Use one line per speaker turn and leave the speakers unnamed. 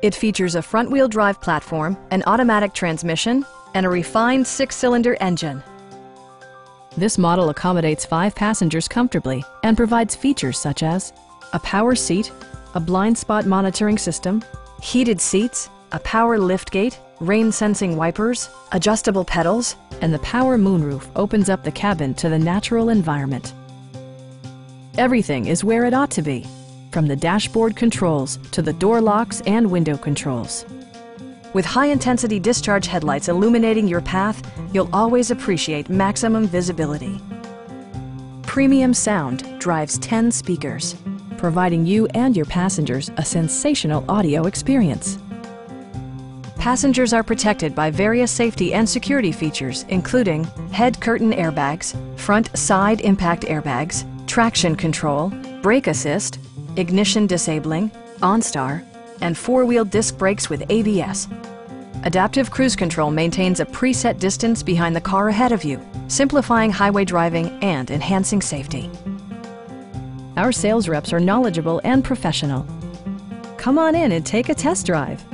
It features a front-wheel drive platform, an automatic transmission, and a refined six-cylinder engine. This model accommodates five passengers comfortably and provides features such as a power seat, a blind spot monitoring system, heated seats, a power liftgate, rain-sensing wipers, adjustable pedals, and the power moonroof opens up the cabin to the natural environment. Everything is where it ought to be, from the dashboard controls to the door locks and window controls. With high-intensity discharge headlights illuminating your path, you'll always appreciate maximum visibility. Premium sound drives 10 speakers, providing you and your passengers a sensational audio experience. Passengers are protected by various safety and security features, including head curtain airbags, front side impact airbags, traction control, brake assist, ignition disabling, OnStar, and four-wheel disc brakes with ABS. Adaptive Cruise Control maintains a preset distance behind the car ahead of you, simplifying highway driving and enhancing safety. Our sales reps are knowledgeable and professional. Come on in and take a test drive.